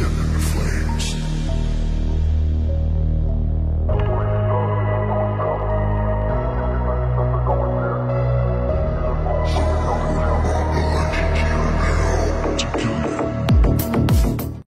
Let's